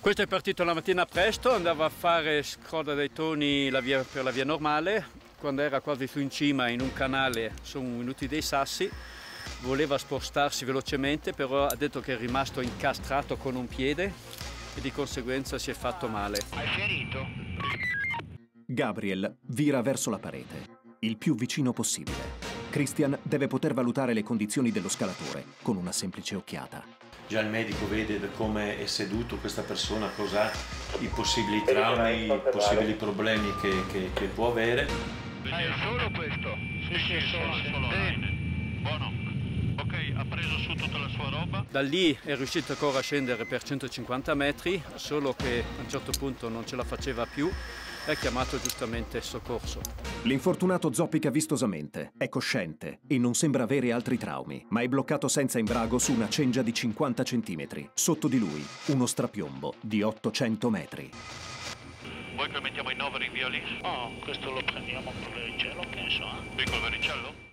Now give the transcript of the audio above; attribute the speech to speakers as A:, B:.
A: Questo è partito la mattina presto, andava a fare Scroda dei Toni la via- per la via normale, quando era quasi su in cima in un canale sono venuti dei sassi, voleva spostarsi velocemente, però ha detto che è rimasto incastrato con un piede e di conseguenza si è fatto male.
B: Hai ferito?
C: Gabriel vira verso la parete, il più vicino possibile. Christian deve poter valutare le condizioni dello scalatore con una semplice occhiata.
D: Già il medico vede come è seduto questa persona, cosa ha, i possibili traumi, i possibili problemi che, che- che può avere.
B: È solo questo?
E: Sì, sì, solo, solo.
A: Da lì è riuscito ancora a scendere per 150 metri, solo che a un certo punto non ce la faceva più e ha chiamato giustamente soccorso.
C: L'infortunato zoppica vistosamente, è cosciente e non sembra avere altri traumi, ma è bloccato senza imbrago su una cengia di 50 cm. Sotto di lui uno strapiombo di 800 metri.
E: Vuoi che mettiamo i nove rinvioli?
F: No, questo lo prendiamo con il cielo, penso. Eh.
E: Qui col vericello?